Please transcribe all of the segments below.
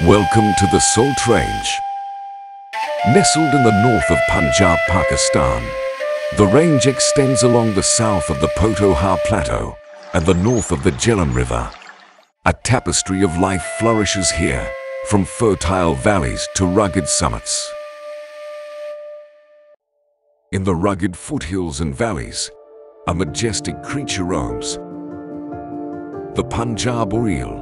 Welcome to the Salt Range. Nestled in the north of Punjab, Pakistan, the range extends along the south of the Potohar Plateau and the north of the Jhelum River. A tapestry of life flourishes here, from fertile valleys to rugged summits. In the rugged foothills and valleys, a majestic creature roams. The Punjab Urial.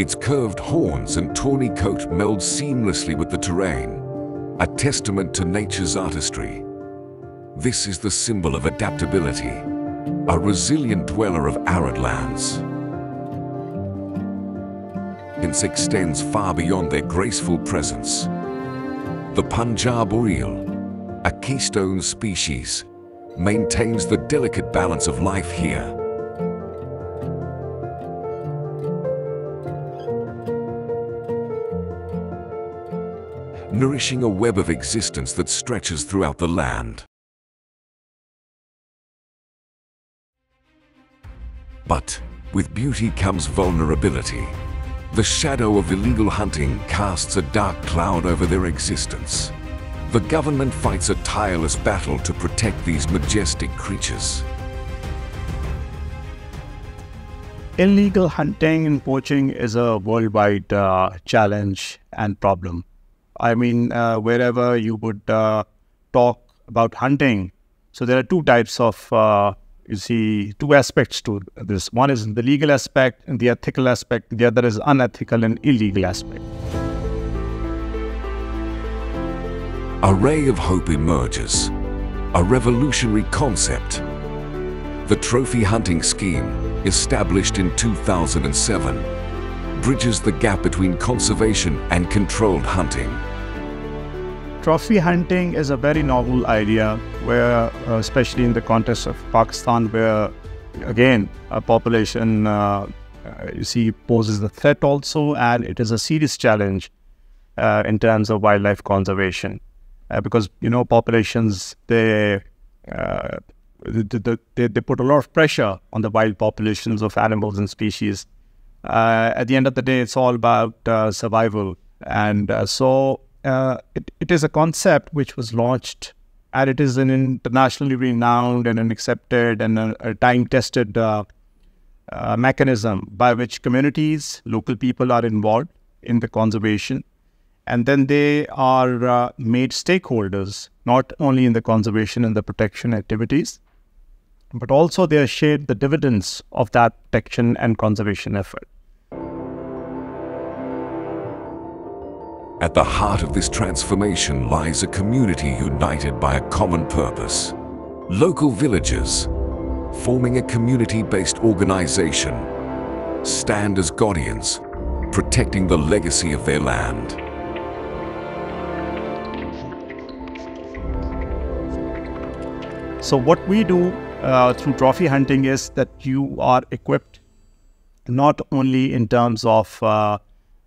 Its curved horns and tawny coat meld seamlessly with the terrain, a testament to nature's artistry. This is the symbol of adaptability, a resilient dweller of arid lands. Hence extends far beyond their graceful presence. The Punjab Urial, a keystone species, maintains the delicate balance of life here. Nourishing a web of existence that stretches throughout the land. But with beauty comes vulnerability. The shadow of illegal hunting casts a dark cloud over their existence. The government fights a tireless battle to protect these majestic creatures. Illegal hunting and poaching is a worldwide uh, challenge and problem. I mean, uh, wherever you would uh, talk about hunting, so there are two types of, uh, you see, two aspects to this. One is the legal aspect and the ethical aspect. The other is unethical and illegal aspect. A ray of hope emerges, a revolutionary concept. The trophy hunting scheme, established in 2007, bridges the gap between conservation and controlled hunting. Trophy hunting is a very novel idea where, uh, especially in the context of Pakistan, where again, a population, uh, uh, you see, poses a threat also, and it is a serious challenge uh, in terms of wildlife conservation. Uh, because, you know, populations, they, uh, they, they, they, put a lot of pressure on the wild populations of animals and species. at the end of the day, it's all about survival. And so uh, it, it is a concept which was launched and it is an internationally renowned and an accepted and a, a time-tested uh, uh, mechanism by which communities, local people are involved in the conservation. And then they are uh, made stakeholders, not only in the conservation and the protection activities, but also they are shared the dividends of that protection and conservation effort. At the heart of this transformation lies a community united by a common purpose. Local villagers, forming a community-based organization, stand as guardians, protecting the legacy of their land. So what we do uh, through trophy hunting is that you are equipped not only in terms of uh,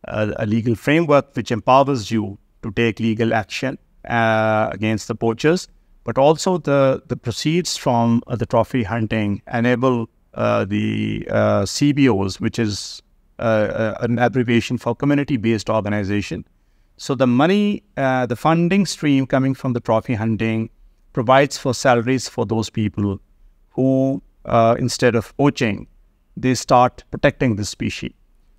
a, a legal framework which empowers you to take legal action uh, against the poachers, but also the, the proceeds from uh, the trophy hunting enable uh, the uh, CBOs, which is uh, uh, an abbreviation for community-based organization. So the money, the funding stream coming from the trophy hunting provides for salaries for those people who, instead of poaching, they start protecting the species.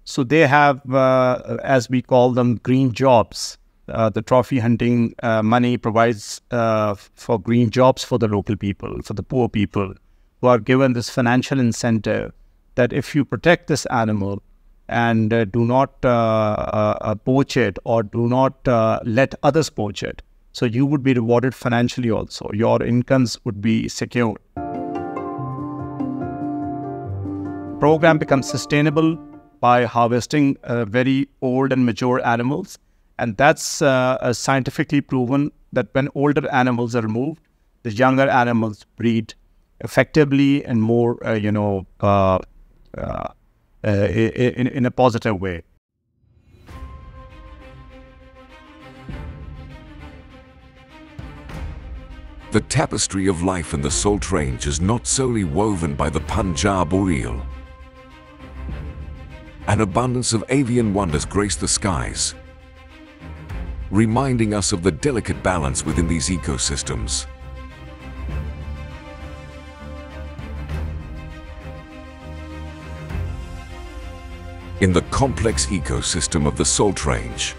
So they have, uh, as we call them, green jobs. Uh, the trophy hunting uh, money provides uh, for green jobs for the local people, for the poor people, who are given this financial incentive that if you protect this animal and uh, do not uh, poach it or do not let others poach it, so you would be rewarded financially also. Your incomes would be secured. Program becomes sustainable by harvesting uh, very old and mature animals. And that's uh, uh, scientifically proven that when older animals are removed, the younger animals breed effectively and more, uh, you know, uh, uh, in, in a positive way. The tapestry of life in the Salt Range is not solely woven by the Punjab Urial. An abundance of avian wonders grace the skies, reminding us of the delicate balance within these ecosystems. In the complex ecosystem of the Salt Range,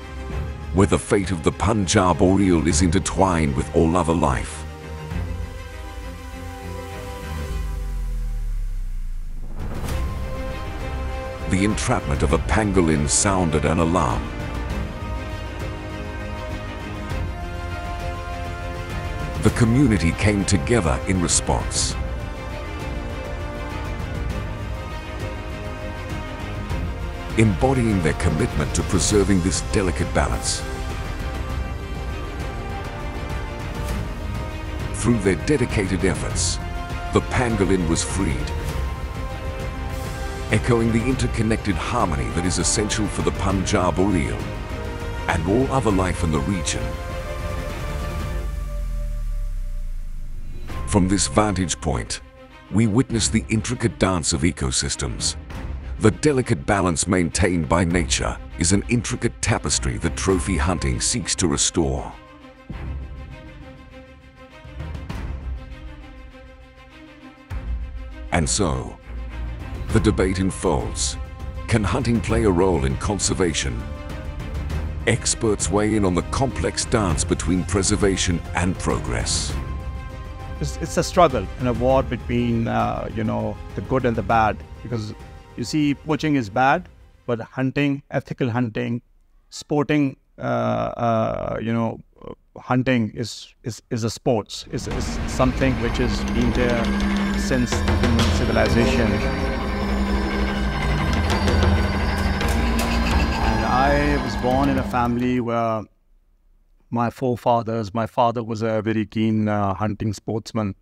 where the fate of the Punjab urial is intertwined with all other life, the entrapment of a pangolin sounded an alarm. The community came together in response. Embodying their commitment to preserving this delicate balance. Through their dedicated efforts, the pangolin was freed echoing the interconnected harmony that is essential for the Punjab urial and all other life in the region. From this vantage point, we witness the intricate dance of ecosystems. The delicate balance maintained by nature is an intricate tapestry that trophy hunting seeks to restore. And so, the debate unfolds. Can hunting play a role in conservation? Experts weigh in on the complex dance between preservation and progress. It's, it's a struggle and a war between, uh, you know, the good and the bad. Because you see, poaching is bad, but hunting, ethical hunting, sporting, uh, uh, you know, hunting is, is, is a sports, is, is something which has been there since human civilization. I was born in a family where my forefathers, my father was a very keen uh, hunting sportsman,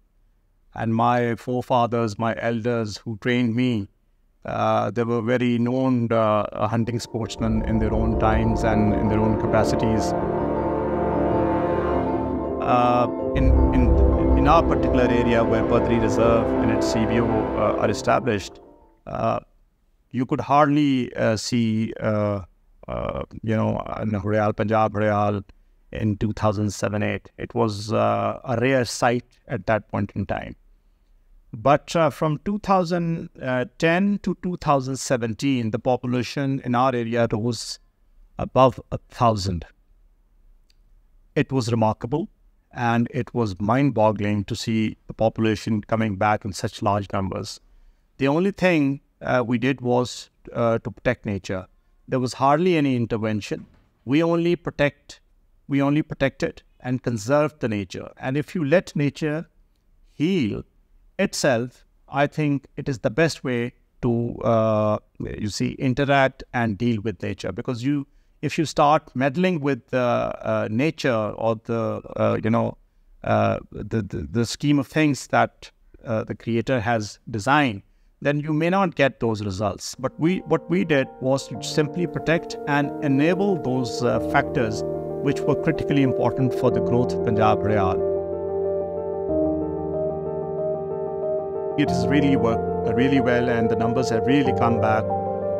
and my forefathers, my elders who trained me, uh, they were very known uh, hunting sportsmen in their own times and in their own capacities. Uh, in, in, in our particular area where Padhri Reserve and its CBO uh, are established, uh, you could hardly see uh, you know, in Real Punjab Urial in 2007-8. It was uh, a rare sight at that point in time. But uh, from 2010 to 2017, the population in our area rose above a thousand. It was remarkable and it was mind boggling to see the population coming back in such large numbers. The only thing uh, we did was uh, to protect nature there was hardly any intervention. We only protect, we only protected and conserved the nature. And if you let nature heal itself, I think it is the best way to uh, you see interact and deal with nature because you if you start meddling with uh, uh, nature or the uh, you know uh, the, the, the scheme of things that uh, the creator has designed then you may not get those results. But we, what we did was to simply protect and enable those uh, factors which were critically important for the growth of Punjab Urial. It has really worked really well, and the numbers have really come back,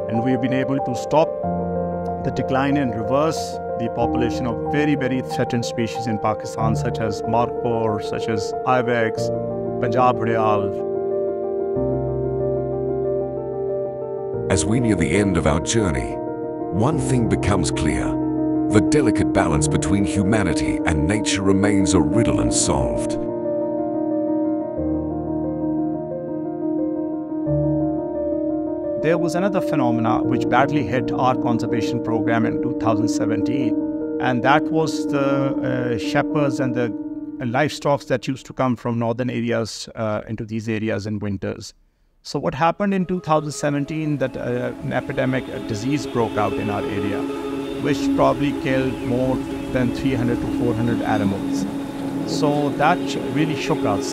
and we've been able to stop the decline and reverse the population of very, very threatened species in Pakistan, such as markhor, such as ibex, Punjab Urial, As we near the end of our journey, one thing becomes clear. The delicate balance between humanity and nature remains a riddle unsolved. There was another phenomena which badly hit our conservation program in 2017, and that was the uh, shepherds and the livestock that used to come from northern areas uh, into these areas in winters. So what happened in 2017 that uh, an epidemic, a disease broke out in our area, which probably killed more than 300 to 400 animals. So that really shook us.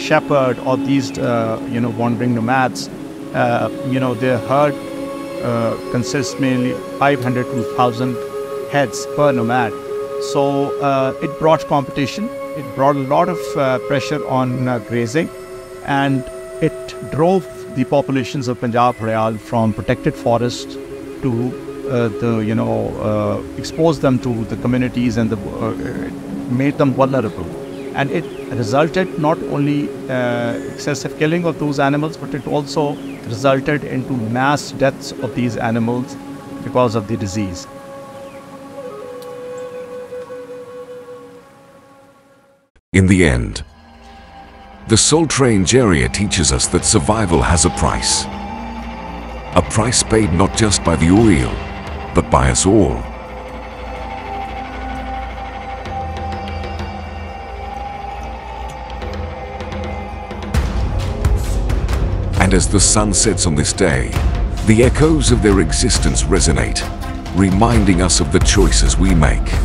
Shepherd or these, uh, you know, wandering nomads, uh, you know, their herd uh, consists mainly 500 to 1,000 heads per nomad. So uh, it brought competition it brought a lot of uh, pressure on uh, grazing and it drove the populations of Punjab Urial from protected forest to uh, the you know uh, expose them to the communities and the, uh, made them vulnerable. And it resulted not only uh, excessive killing of those animals but it also resulted into mass deaths of these animals because of the disease In the end, the Salt Range area teaches us that survival has a price. A price paid not just by the Urial, but by us all. And as the sun sets on this day, the echoes of their existence resonate, reminding us of the choices we make.